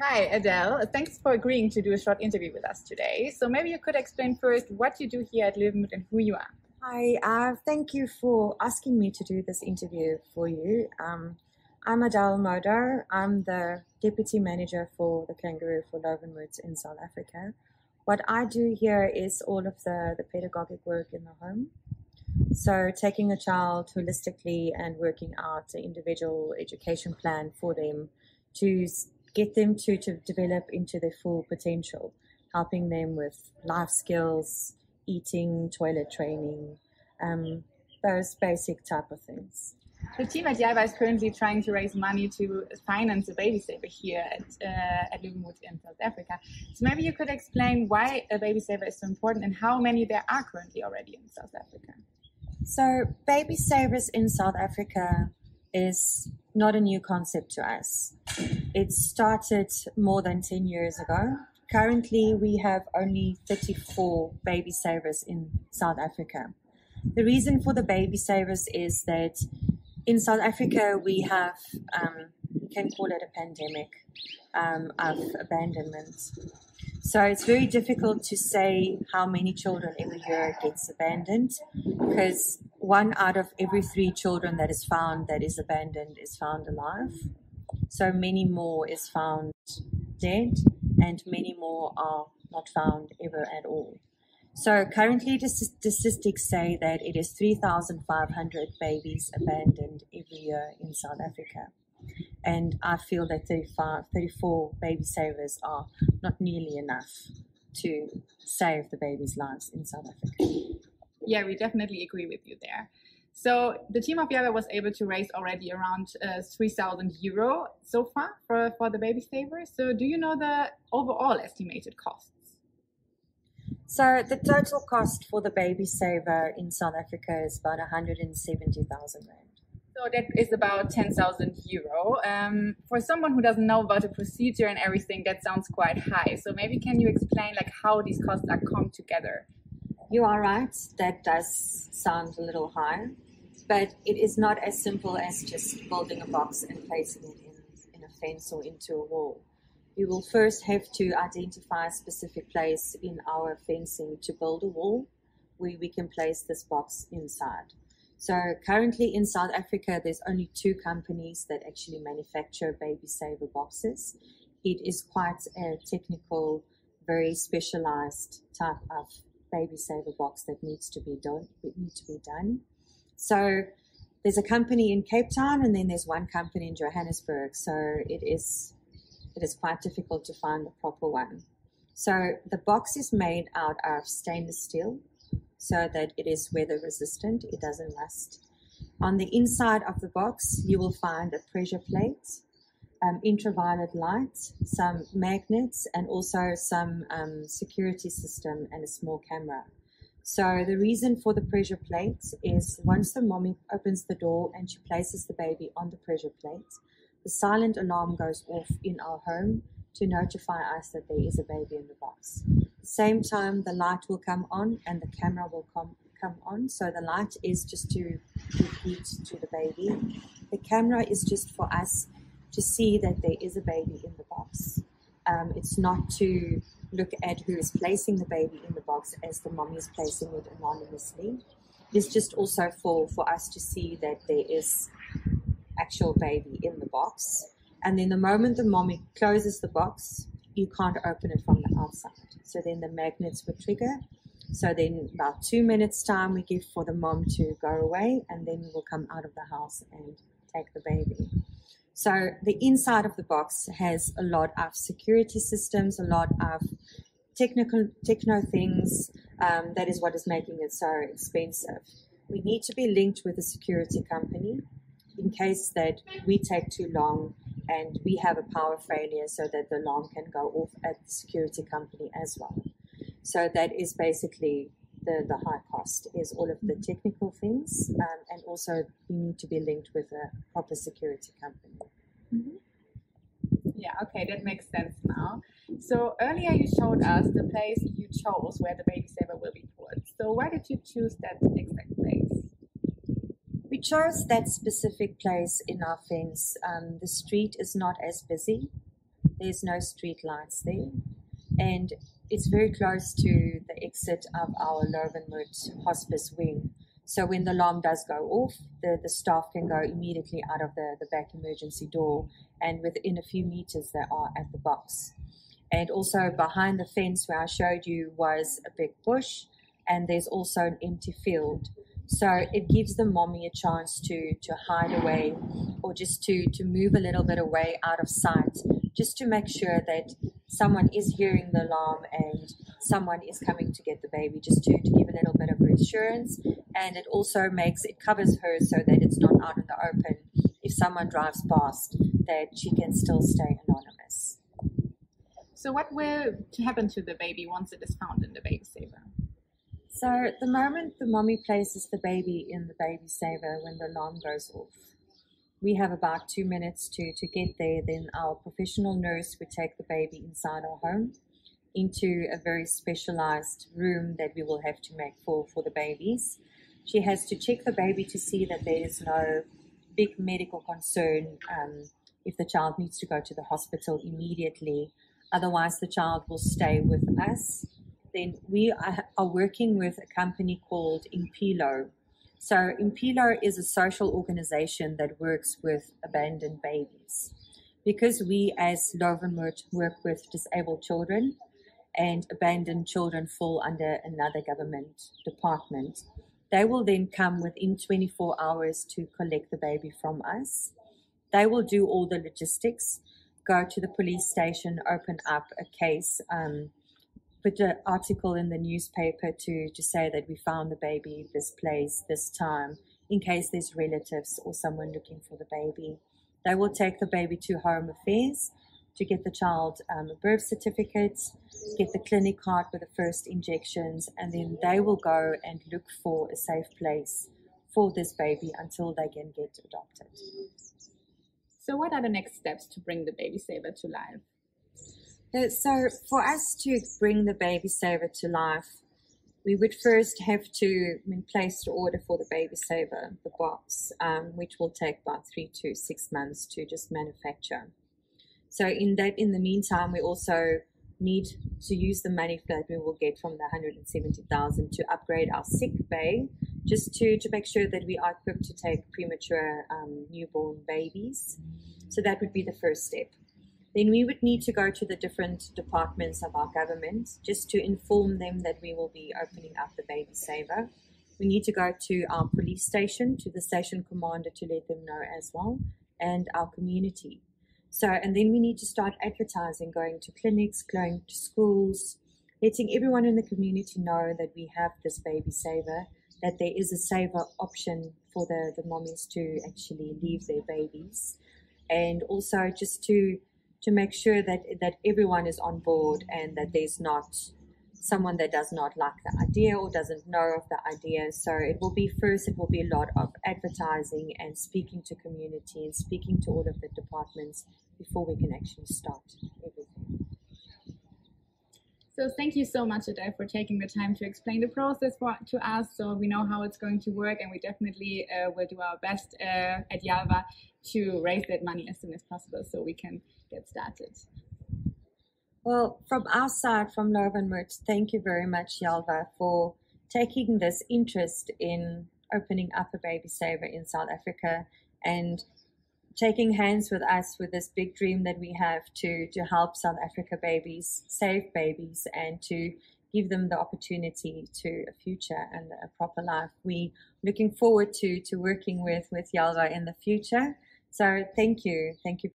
Hi, Adele. Thanks for agreeing to do a short interview with us today. So maybe you could explain first what you do here at Löwenmut and who you are. Hi, uh, thank you for asking me to do this interview for you. Um, I'm Adele Moder. I'm the Deputy Manager for the Kangaroo for Löwenmut in South Africa. What I do here is all of the, the pedagogic work in the home. So, taking a child holistically and working out the individual education plan for them to get them to, to develop into their full potential, helping them with life skills, eating, toilet training, um, those basic type of things. The team at Yalwa is currently trying to raise money to finance a baby saver here at, uh, at Löwenmut in South Africa. So maybe you could explain why a baby saver is so important and how many there are currently already in South Africa. So, baby savers in South Africa is not a new concept to us. It started more than 10 years ago. Currently, we have only 34 baby savers in South Africa. The reason for the baby savers is that in South Africa, we have, um, you can call it a pandemic um, of abandonment. So it's very difficult to say how many children every year gets abandoned because one out of every three children that is found that is abandoned is found alive. So many more is found dead and many more are not found ever at all. So currently the statistics say that it is 3,500 babies abandoned every year in South Africa and I feel that 35, 34 baby savers are not nearly enough to save the babies' lives in South Africa. Yeah, we definitely agree with you there. So the team of Yalwa was able to raise already around uh, 3,000 euro so far for, for the baby saver. So do you know the overall estimated costs? So the total cost for the baby saver in South Africa is about 170,000 rand. So that is about 10,000 euro. Um, for someone who doesn't know about the procedure and everything, that sounds quite high. So maybe can you explain like how these costs are come together? You are right. That does sound a little high, but it is not as simple as just building a box and placing it in, in a fence or into a wall. You will first have to identify a specific place in our fencing to build a wall where we can place this box inside. So currently in South Africa, there's only two companies that actually manufacture baby saver boxes. It is quite a technical, very specialized type of baby saver box that needs to be done. Need to be done. So there's a company in Cape Town, and then there's one company in Johannesburg. So it is it is quite difficult to find the proper one. So the box is made out of stainless steel so that it is weather resistant, it doesn't rust. On the inside of the box, you will find a pressure plate, um, ultraviolet light, some magnets, and also some um, security system and a small camera. So the reason for the pressure plate is once the mommy opens the door and she places the baby on the pressure plate, the silent alarm goes off in our home to notify us that there is a baby in the box. Same time the light will come on and the camera will come come on. So the light is just to give heat to the baby. The camera is just for us to see that there is a baby in the box um, it's not to look at who is placing the baby in the box as the mommy is placing it anonymously it's just also for for us to see that there is actual baby in the box and then the moment the mommy closes the box you can't open it from the outside. So then the magnets would trigger. So then about two minutes time we give for the mom to go away and then we'll come out of the house and take the baby. So the inside of the box has a lot of security systems, a lot of technical techno things. Um, that is what is making it so expensive. We need to be linked with a security company in case that we take too long and we have a power failure so that the alarm can go off at the security company as well. So that is basically the, the high cost is all of the technical things um, and also you need to be linked with a proper security company. Mm-hmm. Yeah, okay, that makes sense now. So earlier you showed us the place you chose where the baby saver will be put. So why did you choose that exact place? We chose that specific place in our fence. Um, the street is not as busy. There's no street lights there. And it's very close to the exit of our Löwenmut hospice wing. So when the alarm does go off, the, the staff can go immediately out of the, the back emergency door and within a few meters they are at the box. And also behind the fence where I showed you was a big bush and there's also an empty field. So it gives the mommy a chance to, to hide away or just to, to move a little bit away out of sight, just to make sure that someone is hearing the alarm and someone is coming to get the baby, just to, to give a little bit of reassurance. And it also makes it covers her so that it's not out in the open. If someone drives past, that she can still stay anonymous. So, what will happen to the baby once it is found in the baby saver? So, the moment the mommy places the baby in the baby saver when the alarm goes off, we have about two minutes to, to get there. Then our professional nurse would take the baby inside our home into a very specialized room that we will have to make for, for the babies. She has to check the baby to see that there is no big medical concern um, if the child needs to go to the hospital immediately. Otherwise, the child will stay with us. Then we are, are working with a company called Impilo so Impilo is a social organization that works with abandoned babies. Because we as Löwenmut work with disabled children and abandoned children fall under another government department, they will then come within 24 hours to collect the baby from us. They will do all the logistics, go to the police station, open up a case, um, put an article in the newspaper to, to say that we found the baby this place, this time, in case there's relatives or someone looking for the baby. They will take the baby to Home Affairs to get the child um, a birth certificate, get the clinic card with the first injections, and then they will go and look for a safe place for this baby until they can get adopted. So, what are the next steps to bring the baby saver to life? So for us to bring the baby saver to life, we would first have to place the order for the baby saver, the box, um, which will take about three to six months to just manufacture. So in that, in the meantime, we also need to use the money that we will get from the 170,000 to upgrade our sick bay, just to, to make sure that we are equipped to take premature um, newborn babies. So that would be the first step then we would need to go to the different departments of our government just to inform them that we will be opening up the baby saver. We need to go to our police station, to the station commander to let them know as well, and our community. So, and then we need to start advertising, going to clinics, going to schools, letting everyone in the community know that we have this baby saver, that there is a saver option for the, the mommies to actually leave their babies. And also just to to make sure that that everyone is on board and that there's not someone that does not like the idea or doesn't know of the idea. So it will be first, it will be a lot of advertising and speaking to community and speaking to all of the departments before we can actually start. So thank you so much, Adele, for taking the time to explain the process for, to us so we know how it's going to work and we definitely uh, will do our best uh, at Yalwa to raise that money as soon as possible so we can get started. Well, from our side, from Löwenmut, thank you very much, Yalwa, for taking this interest in opening up a baby saver in South Africa and taking hands with us with this big dream that we have to to help South Africa babies, save babies, and to give them the opportunity to a future and a proper life. We looking forward to to working with with Yalwa in the future. So thank you, thank you